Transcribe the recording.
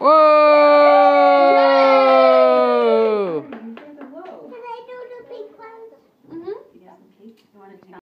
Whoa!